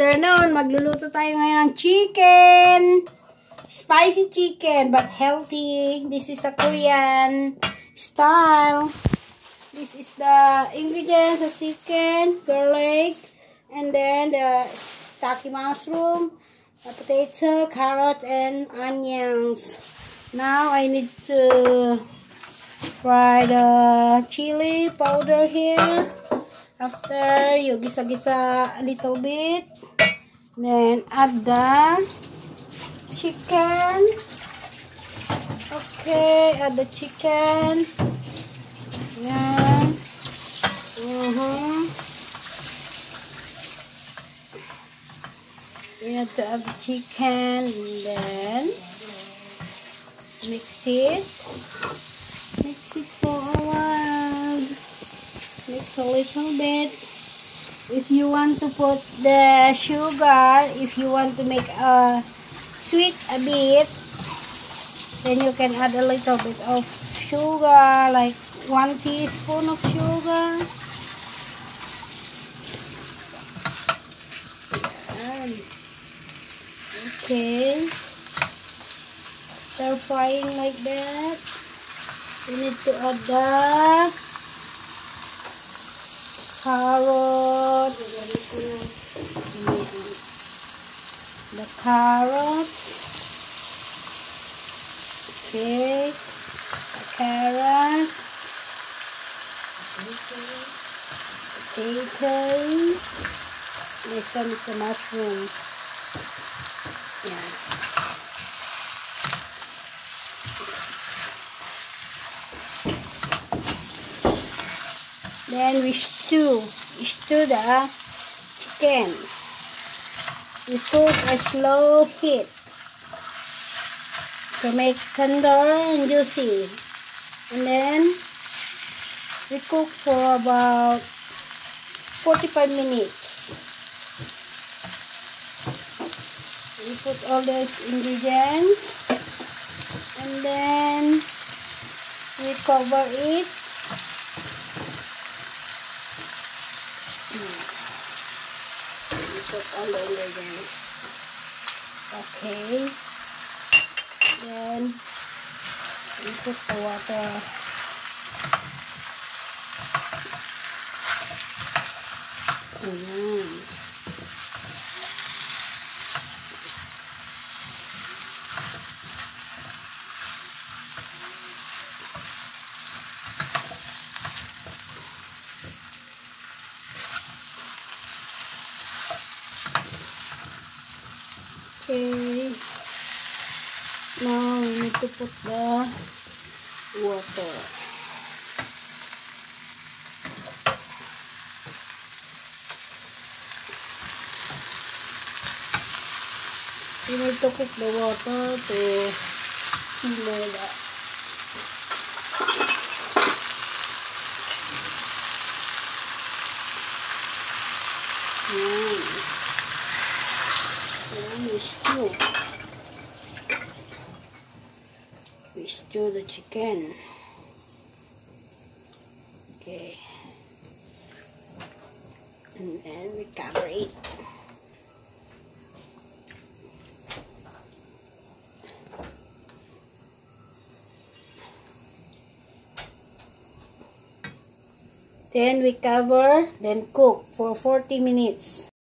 afternoon. Magluluto tayo ngayon ng chicken. Spicy chicken, but healthy. This is a Korean style. This is the ingredients of chicken, garlic, and then the sake mushroom, the potato, carrot, and onions. Now I need to fry the chili powder here. After you gisa-gisa a little bit, then add the chicken. Okay, add the chicken. Yan. Uh -huh. You have to add the chicken and then mix it. Mix it for a while. Mix a little bit. If you want to put the sugar, if you want to make a sweet a bit, then you can add a little bit of sugar, like one teaspoon of sugar. Okay. Start frying like that. You need to add the carrots. The carrots. Okay. The carrots. Potato. Next one the mushroom. Yeah. Then we stew. We stew the chicken. We cook a slow heat to make tender and juicy. And then we cook for about 45 minutes. We put all those ingredients and then we cover it put all the ingredients. Okay. Then we put the water. Ayan. Okay. Now we need to put the water. You need to cook the water to simmer that. We stew. We stew the chicken. Okay. And then we cover it. Then we cover, then cook for 40 minutes.